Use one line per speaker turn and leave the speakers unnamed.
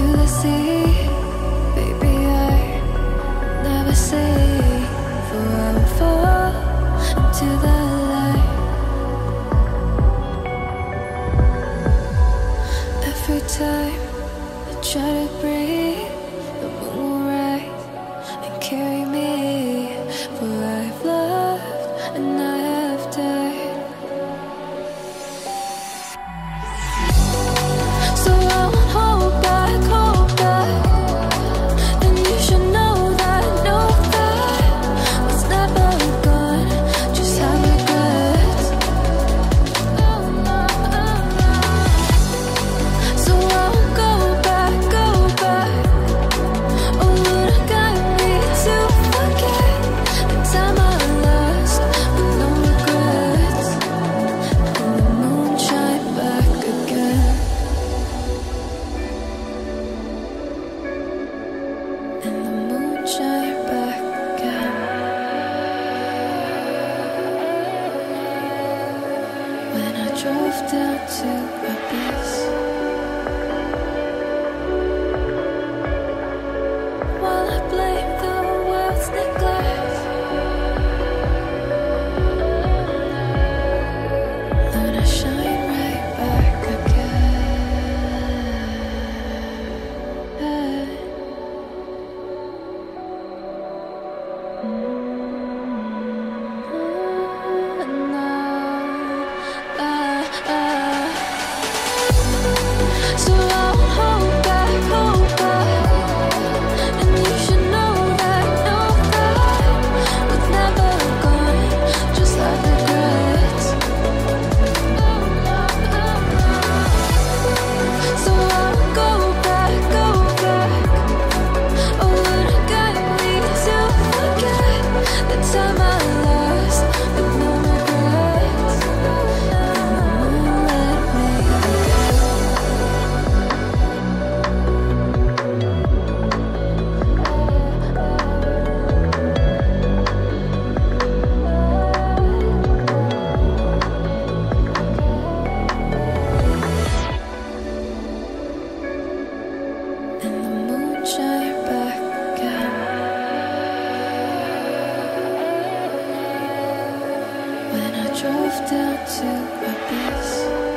to the sea. Baby, I never say, for I will fall into the light. Every time I try to breathe, the moon will rise and carry me, for I've loved and drove down to abyss. so Drove down to abyss.